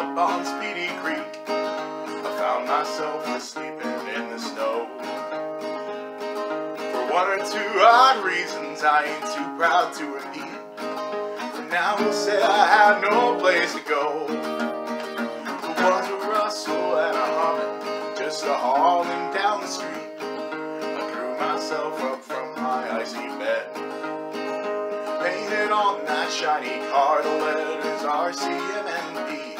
up on Speedy Creek. I found myself sleeping in the snow. For one or two odd reasons I ain't too proud to repeat. For now we'll say I had no place to go. It was a rustle and a humming, just a hauling down the street. I drew myself up from my icy bed. Painted on that shiny car, the letters RCMP. I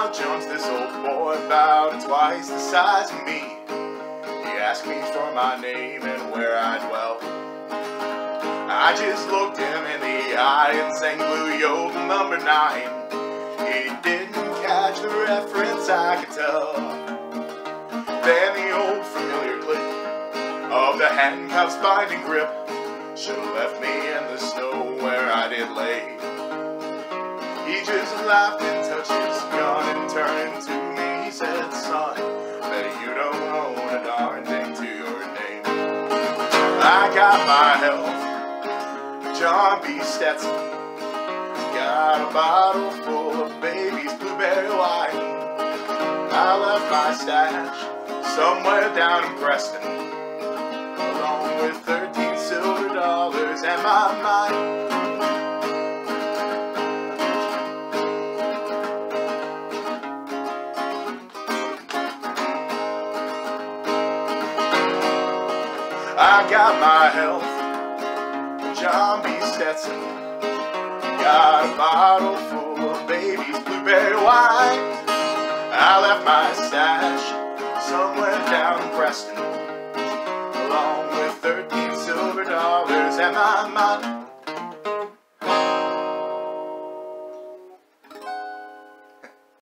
Out jumps this old boy, about twice the size of me. He asked me for my name and where I dwell. I just looked him in the eye and sang Blue Yodel number nine. He didn't catch the reference, I could tell. Then the old familiar click of the handcuffs binding grip should have left me in the snow where I did lay. He just laughed and touched his turned to me. Said, son, that you don't own a darn thing to your name. I got my health, John B. Stetson. Got a bottle full of baby's blueberry wine. I left my stash somewhere down in Preston, along with 13 silver dollars and my mind. I got my health, John B. Stetson. Got a bottle full of baby's blueberry wine. I left my stash somewhere down in Preston, along with 13 silver dollars and my mind.